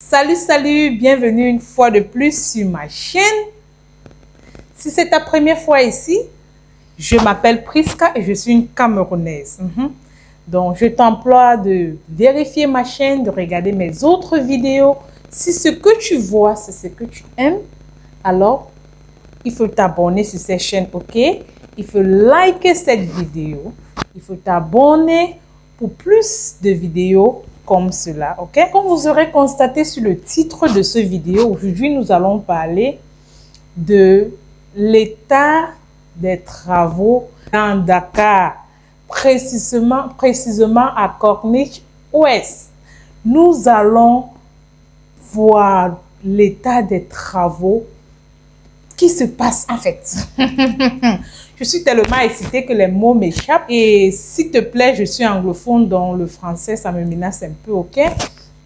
Salut, salut, bienvenue une fois de plus sur ma chaîne. Si c'est ta première fois ici, je m'appelle Priska et je suis une Camerounaise. Mhm. Donc, je t'emploie de vérifier ma chaîne, de regarder mes autres vidéos. Si ce que tu vois, c'est ce que tu aimes, alors il faut t'abonner sur cette chaîne, ok? Il faut liker cette vidéo. Il faut t'abonner pour plus de vidéos comme cela, ok? Comme vous aurez constaté sur le titre de ce vidéo, aujourd'hui nous allons parler de l'état des travaux dans Dakar, précisément, précisément à Corniche Ouest. Nous allons voir l'état des travaux qui se passe en fait. je suis tellement excitée que les mots m'échappent. Et s'il te plaît, je suis anglophone, donc le français, ça me menace un peu, ok?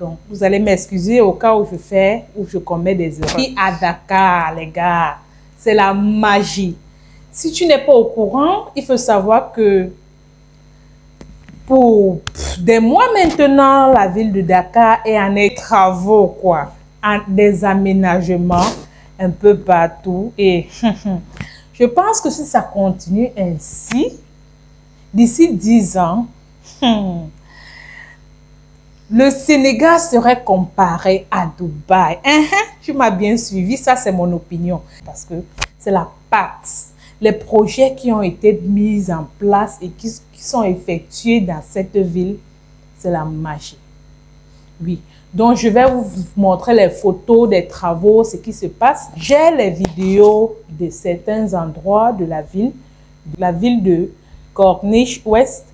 Donc, vous allez m'excuser au cas où je fais, où je commets des erreurs. Et à Dakar, les gars, c'est la magie. Si tu n'es pas au courant, il faut savoir que pour des mois maintenant, la ville de Dakar est en travaux, quoi, en des aménagements un peu partout. Et je pense que si ça continue ainsi, d'ici 10 ans, le Sénégal serait comparé à Dubaï. Tu m'as bien suivi, ça c'est mon opinion. Parce que c'est la patte. Les projets qui ont été mis en place et qui, qui sont effectués dans cette ville, c'est la magie. Oui, donc, je vais vous montrer les photos des travaux, ce qui se passe. J'ai les vidéos de certains endroits de la ville, de la ville de Corniche Ouest.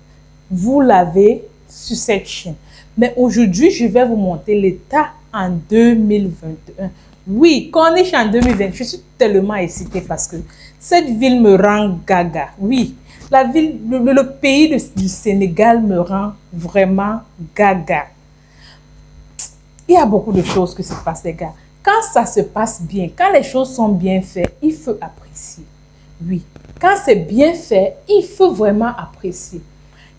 Vous l'avez sur cette chaîne. Mais aujourd'hui, je vais vous montrer l'état en 2021. Oui, Corniche en 2020. Je suis tellement excitée parce que cette ville me rend gaga. Oui, la ville, le, pays du Sénégal me rend vraiment gaga il y a beaucoup de choses qui se passent, les gars. Quand ça se passe bien, quand les choses sont bien faites, il faut apprécier. Oui, quand c'est bien fait, il faut vraiment apprécier.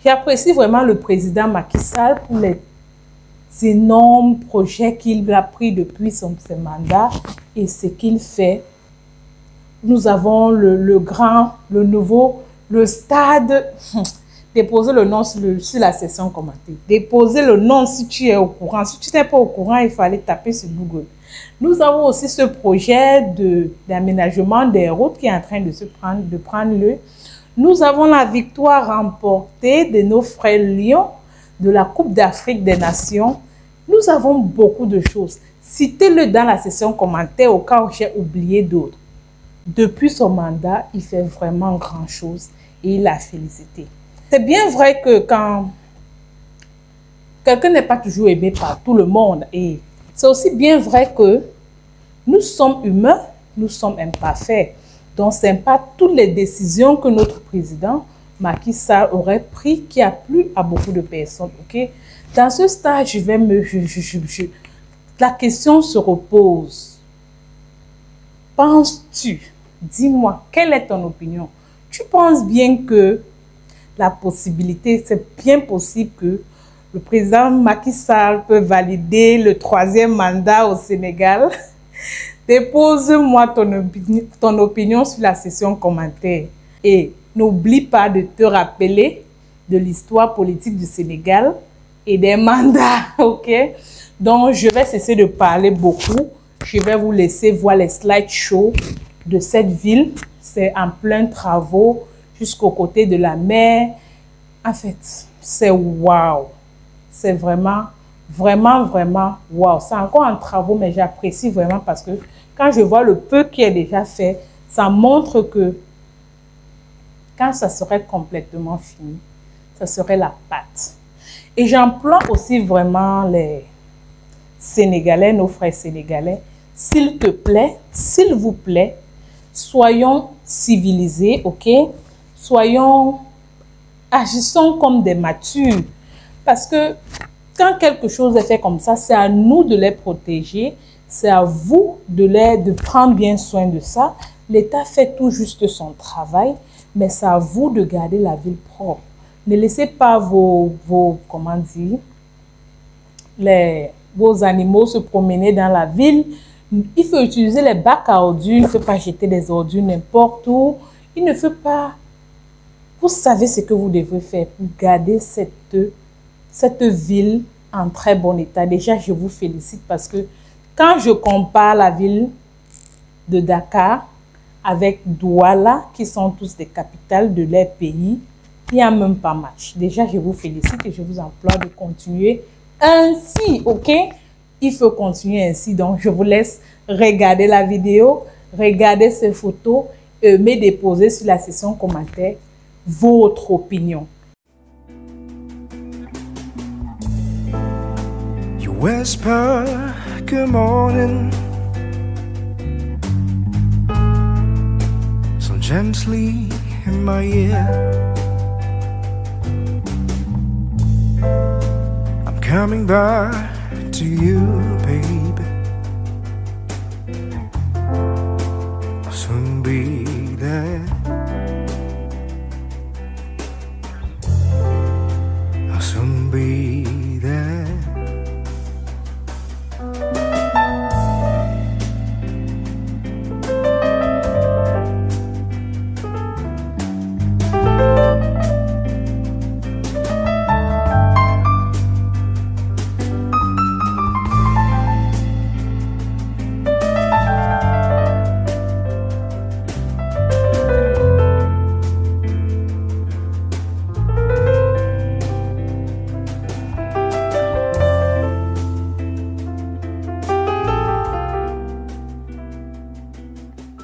J'apprécie vraiment le président Macky Sall pour les énormes projets qu'il a pris depuis son, mandat et ce qu'il fait. Nous avons le, grand, le nouveau, le stade déposer le nom sur, la session commentée. Déposer le nom si tu es au courant. Si tu n'es pas au courant, il fallait taper sur Google. Nous avons aussi ce projet d'aménagement des routes qui est en train de se prendre, de prendre lieu. Nous avons la victoire remportée de nos frères Lions de la Coupe d'Afrique des Nations. Nous avons beaucoup de choses. Citez-le dans la session commentaire au cas où j'ai oublié d'autres. Depuis son mandat, il fait vraiment grand chose et il a félicité. C'est bien vrai que quand quelqu'un n'est pas toujours aimé par tout le monde, et c'est aussi bien vrai que nous sommes humains, nous sommes imparfaits. Donc, ce n'est pas toutes les décisions que notre président Macky Sall aurait pris qui a plu à beaucoup de personnes. ok? Dans ce stade, je vais me, la question se repose. Penses-tu, dis-moi, quelle est ton opinion? Tu penses bien que la possibilité, c'est bien possible que le président Macky Sall peut valider le troisième mandat au Sénégal. Dépose-moi ton, opinion sur la session commentaire. Et n'oublie pas de te rappeler de l'histoire politique du Sénégal et des mandats, ok? Donc, je vais cesser de parler beaucoup. Je vais vous laisser voir les slideshows de cette ville. C'est en plein travaux jusqu'au côté de la mer. En fait, c'est waouh. C'est vraiment, vraiment, vraiment waouh. C'est encore un travaux, mais j'apprécie vraiment parce que quand je vois le peu qui est déjà fait, ça montre que quand ça serait complètement fini, ça serait la pâte. Et j'emploie aussi vraiment les Sénégalais, nos frères sénégalais, s'il te plaît, s'il vous plaît, soyons civilisés, ok? Soyons, agissons comme des matures. Parce que quand quelque chose est fait comme ça, c'est à nous de les protéger, c'est à vous de, les, de prendre bien soin de ça. L'État fait tout juste son travail, mais c'est à vous de garder la ville propre. Ne laissez pas vos, vos comment dire, les, vos animaux se promener dans la ville. Il faut utiliser les bacs à ordures, il ne faut pas jeter des ordures n'importe où. Il ne faut pas... Vous savez ce que vous devez faire pour garder cette, cette ville en très bon état. Déjà, je vous félicite parce que quand je compare la ville de Dakar avec Douala, qui sont tous des capitales de leur pays, il n'y a même pas match. Déjà, je vous félicite et je vous emploie de continuer ainsi, ok? Il faut continuer ainsi. Donc, je vous laisse regarder la vidéo, regarder ces photos me déposer sur la session commentaire votre opinion. You whisper, good morning. So gently in my ear. I'm coming back to you, baby.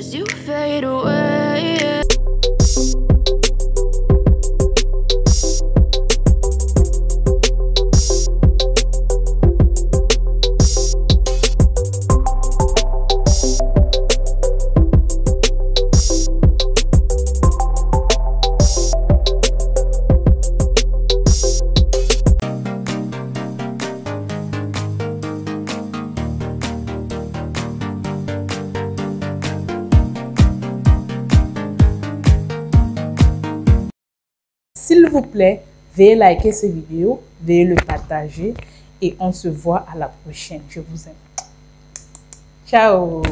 As you fade away. S'il vous plaît, veuillez liker cette vidéo, veuillez le partager et on se voit à la prochaine. Je vous aime. Ciao